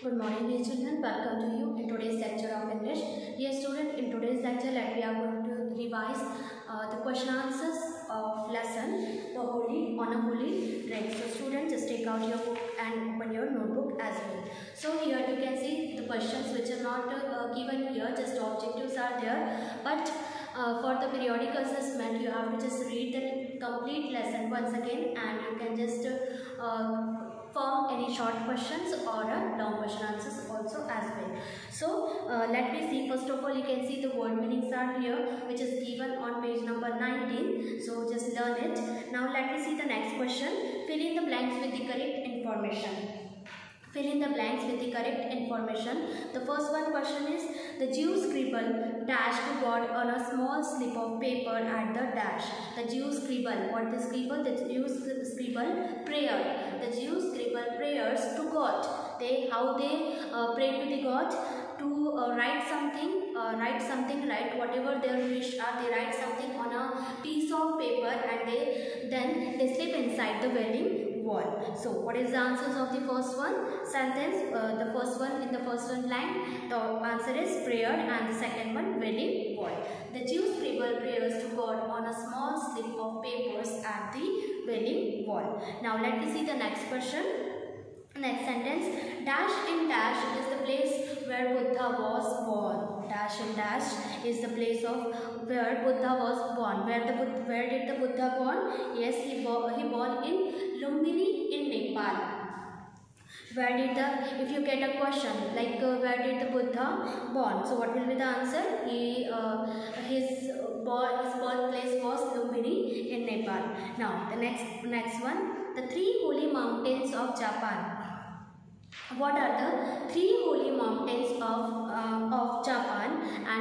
Good morning, dear children. Welcome to you in today's lecture of English. Dear student, in today's lecture, let we are going to revise uh, the question answers of lesson The Holy on a Holy Drink. So, students, just take out your book and open your notebook as well. So, here you can see the questions which are not uh, given here. Just objectives are there, but uh, for the periodic assessment, you have to just read the complete lesson once again, and you can just uh, form any short questions or a long question answers also as well. So uh, let me see first of all you can see the word meanings are here which is given on page number 19. So just learn it. Now let me see the next question. Fill in the blanks with the correct information. Fill in the blanks with the correct information. The first one question is the Jew scribble dash to God on a small slip of paper at the dash. The Jew scribble. What the scribble? The Jew scribble prayer. The Jews scribble prayers to God. They how they uh, pray to the God to uh, write something, uh, write something, write whatever their wish are. They write something on a piece of paper and they then they slip inside the Wailing Wall. So what is the answers of the first one sentence? Uh, the first one in the first one line, the answer is prayer and the second one Wailing Wall. The Jews scribble prayers to God on a small slip of papers at the Wailing Wall. Now let me see the next question. Next sentence, dash in dash is the place where Buddha was born. Dash in dash is the place of where Buddha was born. Where the where did the Buddha born? Yes, he born he born in Lumbini in Nepal. Where did the if you get a question like uh, where did the Buddha born? So what will be the answer? He uh, his born his birthplace was Lumbini in Nepal. Now the next next one, the three holy mountains of Japan. What are the three holy mountains of uh, of Japan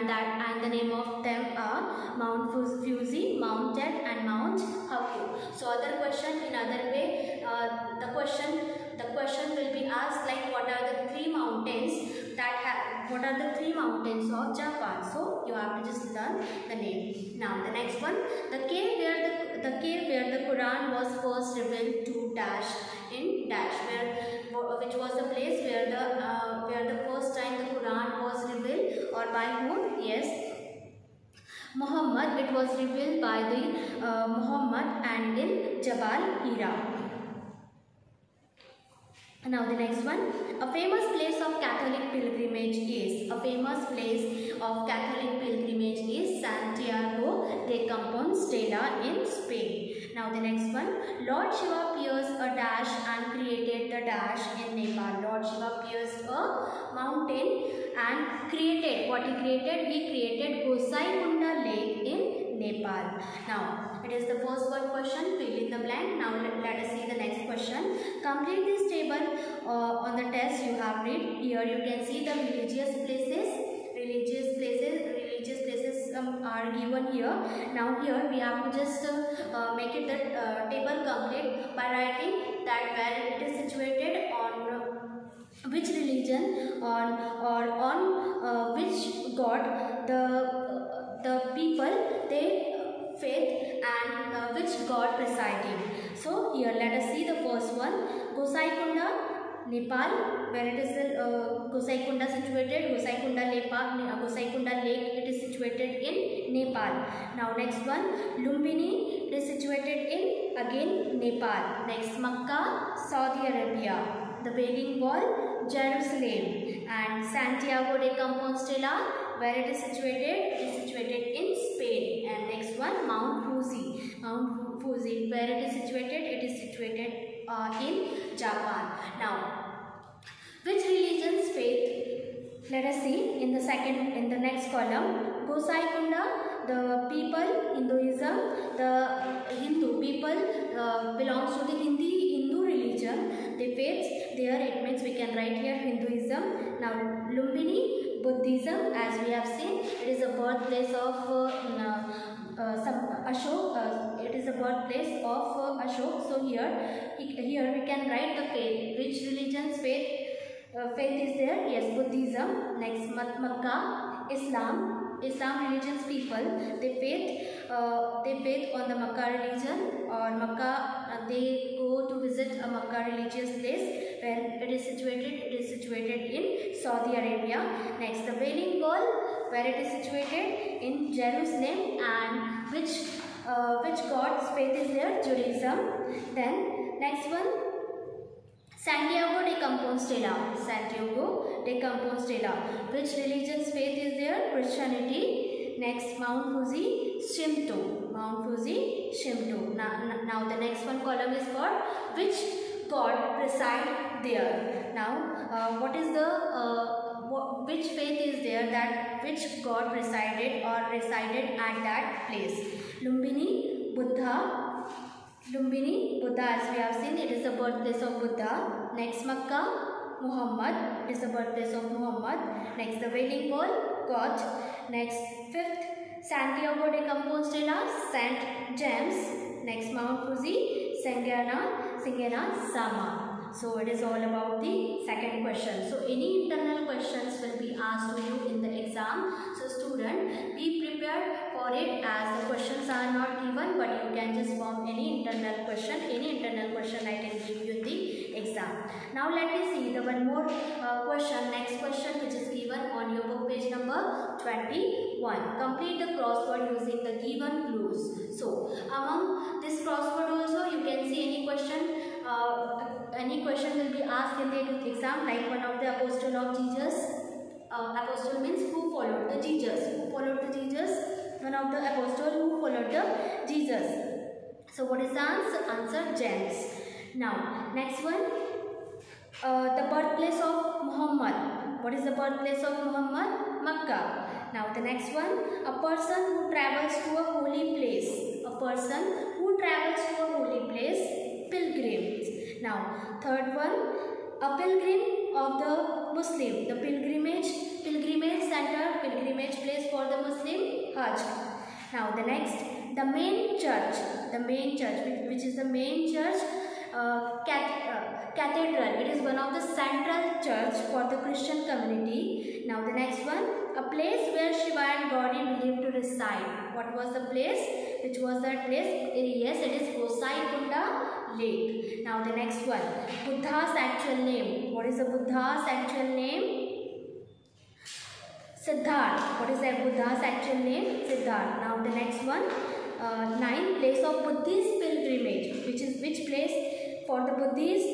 and that and the name of them are Mount Fuji, Mount Tate and Mount Haku. So other question in other way uh, the question the question will be asked like what are the three mountains that have what are the three mountains of Japan. So you have to just learn the name. Now the next one the cave where the the cave where the Quran was first revealed to dash in dash where which was the place where the uh, where the first time the or by whom? Yes, Muhammad. It was revealed by the uh, Muhammad and in Jabal Hira. Now the next one, a famous place of Catholic pilgrimage is, a famous place of Catholic pilgrimage is Santiago de Compostela in Spain. Now the next one, Lord Shiva pierced a dash and dash in Nepal. Lord Shiva pierced a mountain and created, what he created? He created Gosai Kunda lake in Nepal. Now, it is the first word question, fill in the blank. Now, let, let us see the next question. Complete this table uh, on the test you have read. Here you can see the religious places, religious places, um, are given here. Now, here we have to just uh, uh, make it the uh, table complete by writing that where it is situated on which religion on or on uh, which god the the people they faith and uh, which god presiding so here let us see the first one gosai kunda nepal where it is the uh, situated gosai kunda nepal uh, gosai kunda lake situated in nepal. Now next one lumbini it is situated in again nepal. Next makkah saudi arabia. The wailing wall Jerusalem. And Santiago de Compostela where it is situated it is situated in Spain. And next one Mount Fuji. Mount Fuji where it is situated it is situated uh, in Japan. Now which religion's faith? Let us see in the second in the next column Gosai Kunda the people Hinduism the Hindu people uh, belongs to the Hindi Hindu religion they faith there it means we can write here Hinduism. Now Lumbini Buddhism as we have seen it is a birthplace of uh, uh, some Ashok. Uh, it is a birthplace of uh, Ashok. So here here we can write the faith. Which religion's faith uh, faith is there? Yes, Buddhism. Next Makkah, Islam. Islam religion's people they faith uh, they faith on the Makkah religion or Makkah uh, they go to visit a Makkah religious place where it is situated. It is situated in Saudi Arabia. Next, the Wailing Wall where it is situated in Jerusalem and which uh, which God's faith is there? Judaism. Then next one, Santiago de Compostela. Santiago de Compostela. Which religion's faith is there? Christianity. Next, Mount Fuji, Shinto. Mount Fuji, Shinto. Now, now the next one column is for which God preside there. Now, uh, what is the uh, what, which faith is there that which God presided or resided at that place? Lumbini, Buddha, Lumbini, Buddha as we have seen, it is the birthplace of Buddha. Next Makkah, Muhammad, it is the birthplace of Muhammad. Next the Wailing Wall, God. Next fifth, Santiago de Compostela, Saint James. Next Mount Fuji, Sangana, Singana, Sama. So it is all about the second question. So any internal questions will be asked to you in the exam. So student, be prepared for it as the questions are not given but you can just form any internal question. Any internal question I can give you in the exam. Now let me see the one more uh, question. Next question which is given on your book page number 21. Complete the crossword using the given clues. Question will be asked in the exam like one of the apostle of Jesus. Uh, apostle means who followed the Jesus. Who followed the Jesus? One of the apostle who followed the Jesus. So what is the answer? Answer James. Now next one. Uh, the birthplace of Muhammad. What is the birthplace of Muhammad? Makkah. Now the next one. A person who travels to a holy place. A person who travels to a holy place pilgrims. Now, third one, a pilgrim of the Muslim, the pilgrimage, pilgrimage center, pilgrimage place for the Muslim, Hajj. Now, the next, the main church, the main church, which, is the main church, uh, uh, cathedral. It is one of the central church for the Christian community. Now, the next one, a place where Shiva and Gauri believed to reside. What was the place? Which was that place? Yes, it is Gosai Kunda lake. Now the next one, Buddha's actual name. What is the Buddha's actual name? Siddharth. What is the Buddha's actual name? Siddharth. Now the next one, uh, nine place of Buddhist pilgrimage. Which is which place for the Buddhist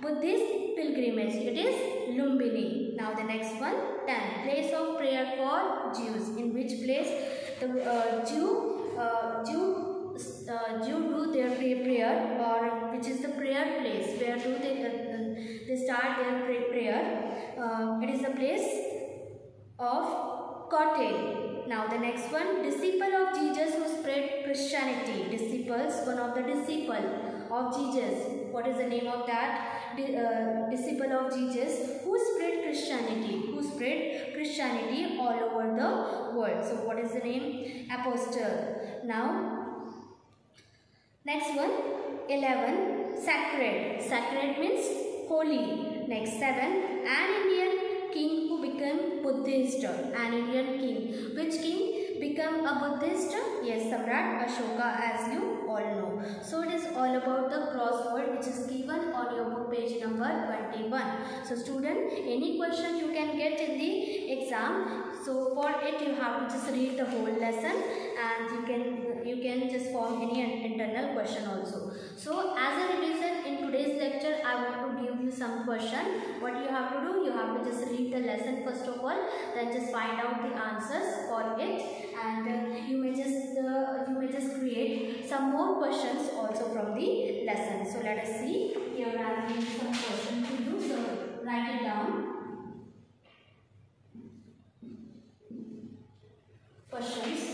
Buddhist pilgrimage? It is Lumbini. Now the next one, ten place of prayer for Jews. In which place the uh, Jew uh, Jew uh, do their prayer or which is the prayer place where do they uh, they start their prayer uh, it is the place of Kotel. Now the next one, disciple of Jesus who spread Christianity. Disciples, one of the disciple of Jesus. What is the name of that? uh, disciple of Jesus who spread Christianity. Who spread Christianity all over the world. So what is the name? Apostle. Now Next one, 11, sacred. Sacred means holy. Next, 7, an Indian king who became Buddhist. An Indian king. Which king became a Buddhist? Yes, Samrat Ashoka as you all know. So it is all about the crossword which is given on your book page number 21. So student, any question you can get in the exam. So for it you have to just read the whole lesson and you can you can just form any internal question also. So as a revision in today's lecture I want to give you some question. What you have to do? You have to just read the lesson first of all then just find out the answers for it and uh, you may just uh, you may just create some more questions also from the lesson. So let us see. Here I am giving some questions to you. So write it down. Questions.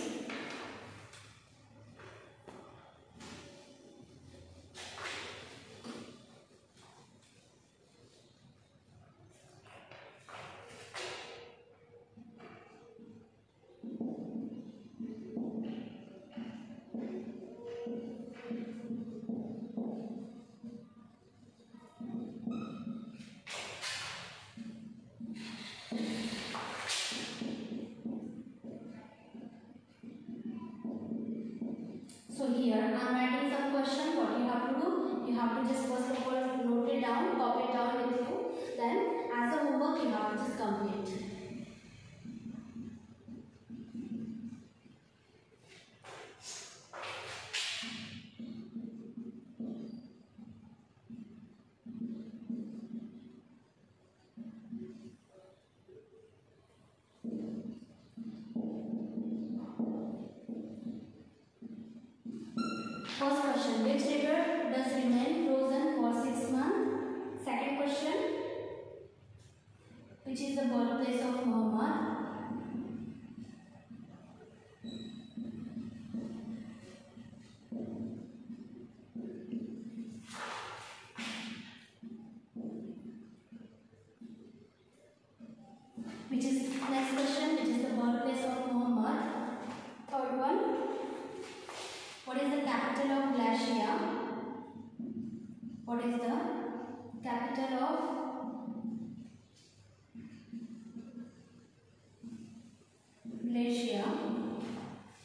here. I am writing some question. What you have to do? You have to just first of all note it down, copy it down with you. Then as a homework you have to just complete. Capital of Galicia?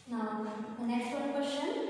Now, the next one question.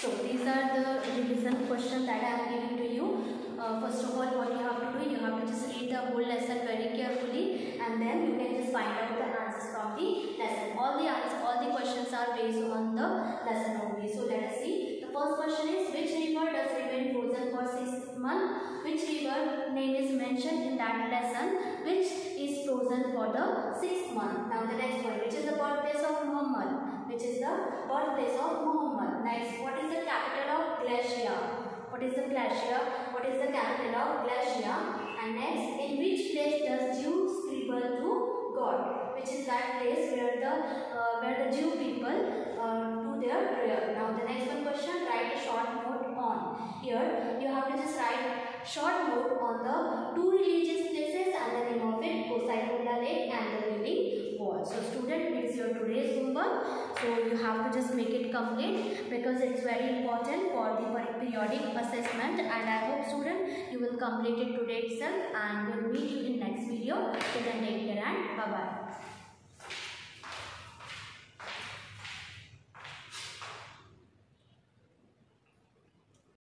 So these are the revision questions that I am giving to you. Uh, first of all, what you have to do, you have to just read the whole lesson very carefully, and then you can just find out the answers from the lesson. All the answers, all the questions are based on the lesson only. So let us see. The first question is, which river does remain frozen for six months? Which river name is mentioned in that lesson? Which is frozen for the sixth month? Now the next one, which is the birthplace of Muhammad? Which is the birthplace of Muhammad? Next, what is the capital of? What is the glacier? What is the capital of Galicia? And next, in which place does Jew scribble to God? Which is that place where the uh, where the Jew people uh, do their prayer. Now the next one question, write a short note on. Here you have to just write short note on the two religious places and the name of it, Poseidon Lake and the Wailing Wall. So student, it's your today's homework. So you have to just make it complete because it's very important for the periodic assessment and I hope student you will complete it today itself and we'll meet you in next video. Then take care and bye bye.